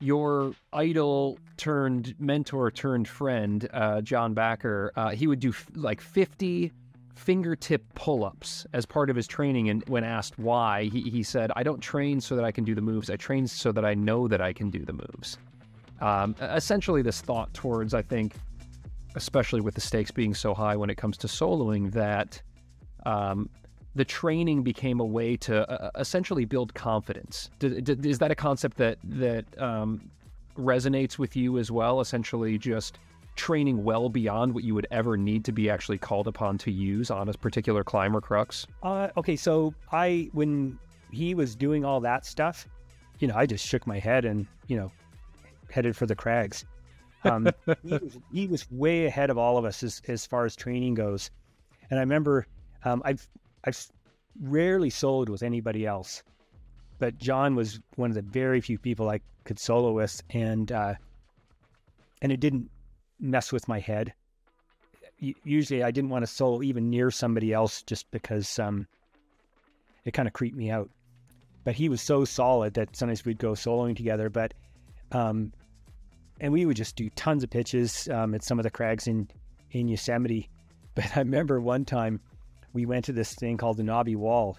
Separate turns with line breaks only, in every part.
your idol turned mentor turned friend, uh, John Bachar, uh, he would do f- like 50 fingertip pull ups as part of his training. And when asked why, he, he said, I don't train so that I can do the moves. I train so that I know that I can do the moves. Um, essentially, this thought towards, I think, especially with the stakes being so high when it comes to soloing, that um, the training became a way to uh, essentially build confidence. D- d- is that a concept that that um, resonates with you as well? Essentially, just training well beyond what you would ever need to be actually called upon to use on a particular climber crux?
Uh, okay, so I when he was doing all that stuff, you know, I just shook my head and you know headed for the crags. Um, he, was, he, was, way ahead of all of us as, as far as training goes. And I remember um, I've I've rarely soloed with anybody else, but John was one of the very few people I could solo with, and uh, and it didn't mess with my head. Usually, I didn't want to solo even near somebody else just because um, it kind of creeped me out. But he was so solid that sometimes we'd go soloing together. But um, and we would just do tons of pitches um, at some of the crags in in Yosemite. But I remember one time we went to this thing called the Knobby Wall,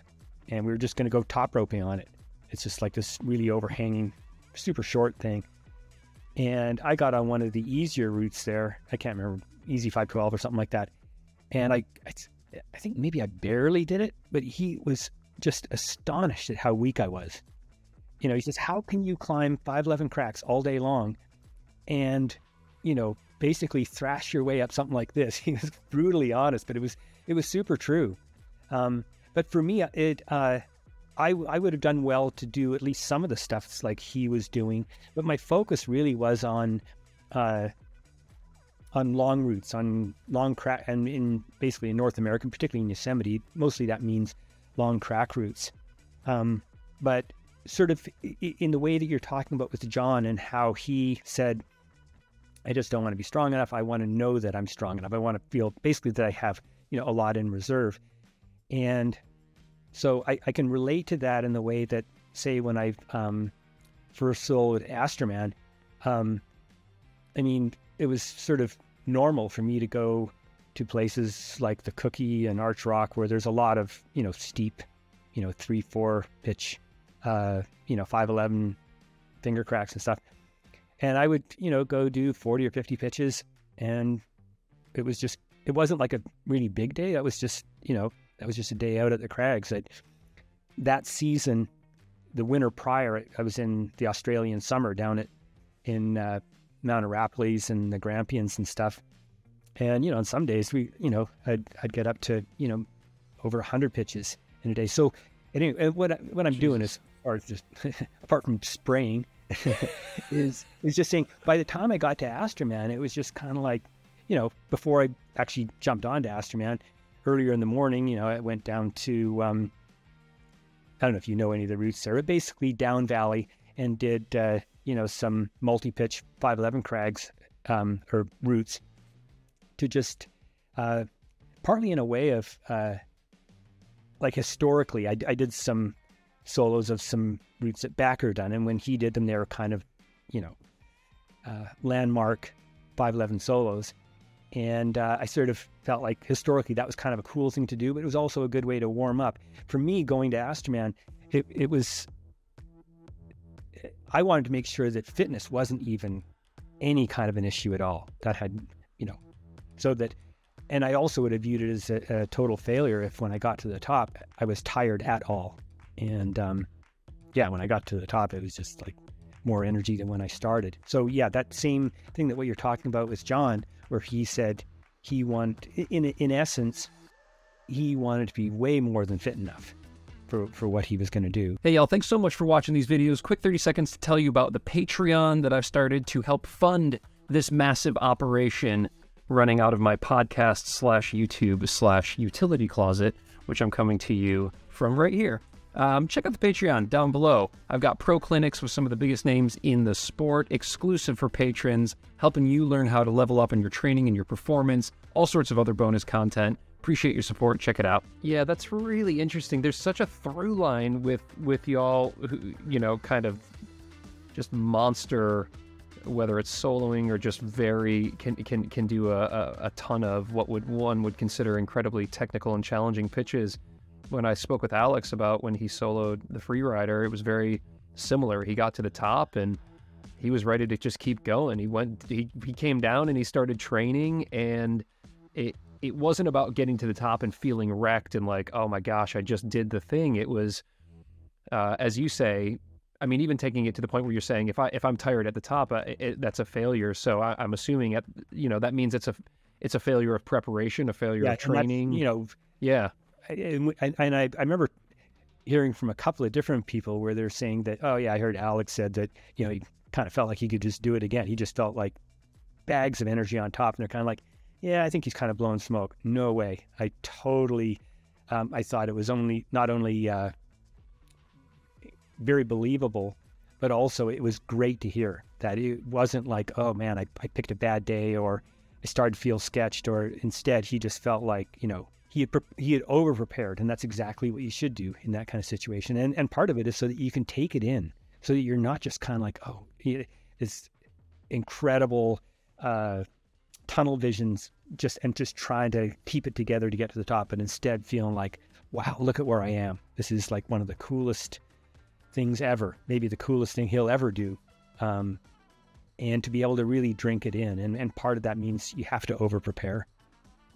and we were just going to go top roping on it. It's just like this really overhanging, super short thing. And I got on one of the easier routes there. I can't remember, Easy 512 or something like that. And I, I, I think maybe I barely did it, but he was just astonished at how weak I was. You know, he says, How can you climb 511 cracks all day long and, you know, basically thrash your way up something like this? He was brutally honest, but it was it was super true. Um, but for me, it uh, I I would have done well to do at least some of the stuff like he was doing, but my focus really was on uh, on long routes, on long crack, and in basically in North America, particularly in Yosemite, mostly that means long crack routes. Um, but sort of in the way that you're talking about with John and how he said, I just don't want to be strong enough. I want to know that I'm strong enough. I want to feel basically that I have, you know, a lot in reserve. And so I, I can relate to that in the way that, say, when I um, first sold Astroman, um, I mean, it was sort of normal for me to go to places like the Cookie and Arch Rock where there's a lot of, you know, steep, you know, three, four pitch, uh, you know, 511 finger cracks and stuff. And I would, you know, go do 40 or 50 pitches. And it was just, it wasn't like a really big day. That was just, you know, that was just a day out at the crags. That, that season, the winter prior, I was in the Australian summer down at, in uh, Mount Arapiles and the Grampians and stuff. And, you know, on some days we, you know, I'd, I'd get up to, you know, over 100 pitches in a day. So, anyway, what, I, what I'm Jesus. doing is, or just apart from spraying, is is just saying by the time I got to Astroman, it was just kind of like, you know, before I actually jumped onto Astroman, earlier in the morning, you know, I went down to um, I don't know if you know any of the routes there, but basically down valley and did uh, you know some multi-pitch 511 crags um, or routes to just uh, partly in a way of uh, like historically, I, I did some solos of some routes that Bachar done, and when he did them, they were kind of, you know, uh, landmark 511 solos. And uh, I sort of felt like historically that was kind of a cool thing to do, but it was also a good way to warm up. For me, going to Astroman, it, it was, I wanted to make sure that fitness wasn't even any kind of an issue at all. That had, you know, so that, and I also would have viewed it as a, a total failure if when I got to the top, I was tired at all. And um, yeah, when I got to the top, it was just like more energy than when I started. So yeah, that same thing that what you're talking about with John, where he said he wanted, in in essence, he wanted to be way more than fit enough for, for what he was going to do.
Hey, y'all, thanks so much for watching these videos. Quick 30 seconds to tell you about the Patreon that I've started to help fund this massive operation running out of my podcast slash YouTube slash utility closet, which I'm coming to you from right here um, check out the Patreon down below. I've got pro clinics with some of the biggest names in the sport, exclusive for patrons, helping you learn how to level up in your training and your performance, all sorts of other bonus content. Appreciate your support. Check it out. Yeah, that's really interesting. There's such a through line with with y'all, you know, kind of just monster whether it's soloing or just very can can can do a, a, a, ton of what would one would consider incredibly technical and challenging pitches. When I spoke with Alex about when he soloed the Freerider, it was very similar. He got to the top and he was ready to just keep going. He went he, he came down and he started training and it it wasn't about getting to the top and feeling wrecked and like, oh my gosh, I just did the thing. It was uh, as you say, I mean, even taking it to the point where you're saying if I if I'm tired at the top, uh, it, that's a failure. So I, am assuming at you know that means it's a it's a failure of preparation, a failure yeah, of training.
You know,
yeah.
And, and I, I remember hearing from a couple of different people where they're saying that, oh yeah, I heard Alex said that you know he kind of felt like he could just do it again. He just felt like bags of energy on top, and they're kind of like, yeah, I think he's kind of blowing smoke. No way. I totally. Um, I thought it was only not only. Uh, very believable, but also it was great to hear that it wasn't like, oh man, I, I picked a bad day or I started to feel sketched, or instead he just felt like, you know, he had, he had over prepared. And that's exactly what you should do in that kind of situation. And, and part of it is so that you can take it in, so that you're not just kind of like, oh, this incredible uh, tunnel visions just and just trying to keep it together to get to the top, but instead feeling like, wow, look at where I am. This is like one of the coolest things ever, maybe the coolest thing he'll ever do. Um, and to be able to really drink it in. And, and part of that means you have to over prepare.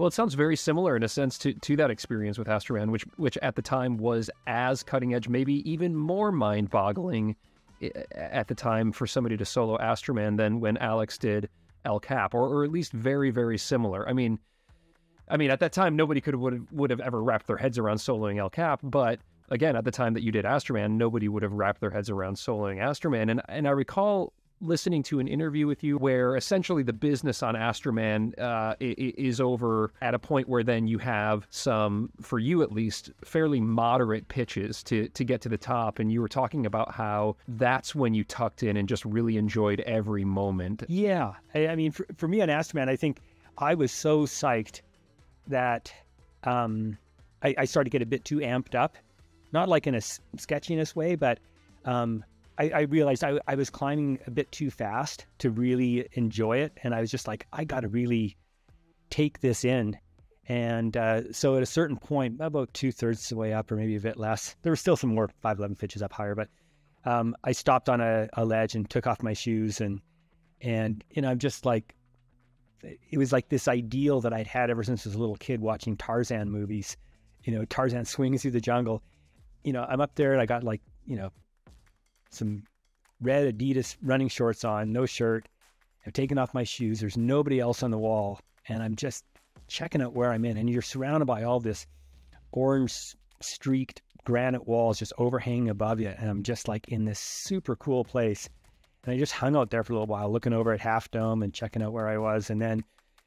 Well, it sounds very similar in a sense to, to that experience with Astroman, which which at the time was as cutting edge, maybe even more mind boggling eh, eh, at the time for somebody to solo Astroman than when Alex did El Cap, or, or at least very very similar. I mean, I mean at that time nobody could would would have ever wrapped their heads around soloing El Cap, but again, at the time that you did Astroman, nobody would have wrapped their heads around soloing Astroman. And and I recall listening to an interview with you where essentially the business on Astroman uh, is over at a point where then you have some, for you at least, fairly moderate pitches to to get to the top. And you were talking about how that's when you tucked in and just really enjoyed every moment.
Yeah, I, I mean, for, for me on Astroman, I think I was so psyched that um, I, I started to get a bit too amped up not like in a sketchiness way, but um, I, I, realized I, I was climbing a bit too fast to really enjoy it. And I was just like, I got to really take this in. And uh, so at a certain point, about two thirds of the way up, or maybe a bit less, there were still some more 511 pitches up higher, but um, I stopped on a, a ledge and took off my shoes. And, and, you know, I'm just like, it was like this ideal that I'd had ever since I was a little kid watching Tarzan movies. You know, Tarzan swinging through the jungle you know, I'm up there and I got like, you know, some red Adidas running shorts on, no shirt. I've taken off my shoes. There's nobody else on the wall. And I'm just checking out where I'm in. And you're surrounded by all this orange streaked granite walls just overhanging above you. And I'm just like in this super cool place. And I just hung out there for a little while, looking over at Half Dome and checking out where I was. And then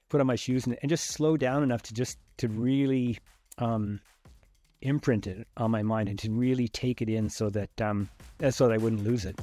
put on my shoes and, and just slow down enough to just to really um, imprinted on my mind and to really take it in so that um, so that I wouldn't lose it.